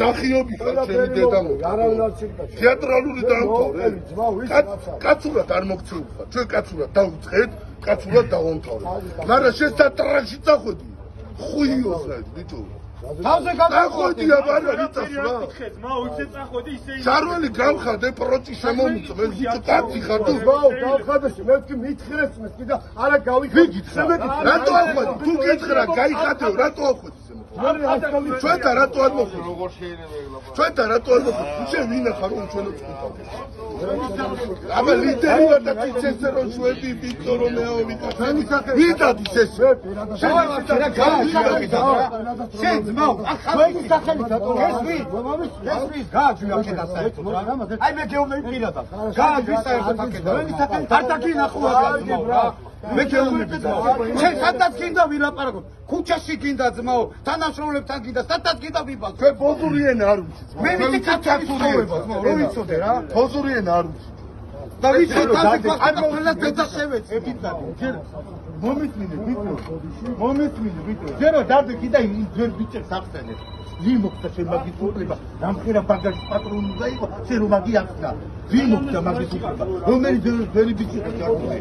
სახიობი ხარ ჩემი დედამოდი არავინ არ ცირკაში თეატრალური დაამთავრე. კაცურად არ მოგწეულ ხარ ჩვენ კაცურად დავუწყეთ კაცურად დავამთავრე. მაგრამ შენ სატრაში წახვედი? ხუიოს რა ბიჭო თავზე წახვედი აბარა რიწას რა ხეძმა უიცე წახვედი ისე შარველი გამხადე პროჭი შემომწმე ბიჭო კაცი ხარ თუ ვაუ, გავხადაში, მე ვთქვი მითხრეს მე კიდე არა გავიხადე. რატო ახვედი თუ გითხრა გაიხადეო რატო ახვედი ჩვენთან რატო არ მოხვედი როგორ შეიძლება ელაპარაკო ჩვენთან რატო არ მოხვედი ჩვენ ვინა ხარ რომ ჩვენო წუთავდე აბა ლიდერი ვარ და თიცესე რომ შვედი ბიჭო რომ მეო ვიდა ჩვენი სახე ვიდადის ეს შეიძლება გააშაკა. შენ ძმაო, ახალი სახელი დატოვა. ეს ვი? ეს ვი? გააჩვი აქედა საერთოდ რა. აი მე გეუბნები პირადად. გააჩვი საერთოდ აქედა. თარტაკი ნახო აქ. მე გეუბნები ძმაო. შენ სადაც გინდა ვილაპარაკო. ქუჩაში გინდა ძმაო, თანაშრომლებთან გინდა, სადაც გინდა ვიბალ. ჩვენ ბოზური ენა არ ვიცი მე ვიცი კაცური ცხოვრება, ძმაო, რო ვიცოდე რა. ბოზური ენა არ ვიცი და ვიცი თავი ამ ყველას დედა შევეც. ჯერ მომიწმინე ვიტო. მომიწმინე ვიტო. ჯერო დარდი კიდე იმ ძველ ბიჭებს ახსენე. ვინ მოხდა შენ მაგის უფლება? რამხერა ბაგაჟი პატრონი უნდა იყო, შენ რომ მაგი ახსნა. ვინ მოხდა მაგის უფლება? რომელი ძველი ბიჭი იყო ჯარული?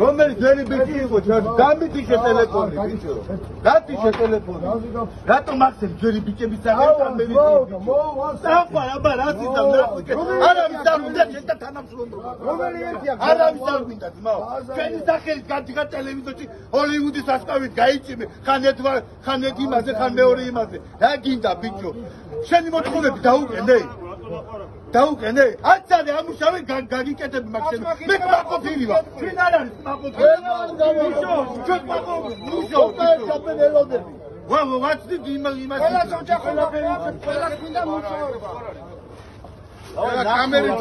რომელი ძველი ბიჭი იყო ჯარული? დამიტიშე ტელეფონი ბიჭო. დათიშე ტელეფონი. რატომ ახსენ ძველი ბიჭების ამ მე საყვა აბა რა ციდა არავის არ უნდა შენ და თანამშრომლობა რომელი ერთია არავის არ მინდა ძმაო ჩვენი სახელი გადიღა ტელევიზორში ჰოლივუდის ასკავით გაიწიმე ხან ერთ ხან ერთ იმაზე ხან მეორე იმაზე რა გინდა ბიჭო შენი მოთხოვნები დაუკენე დაუკენე აცადე ამუშავე გაგიკეთები მაგ შენ მე კმაყოფილი ვარ ჩვენ არ არის კმაყოფილი ჩვენ კმაყოფილი მუშო ჩვენ ელოდები ვა ვა ვაცდი იმა იმას ყველა ოჯახი ყველაფერი ყველა გინდა მუშაობა كاميرا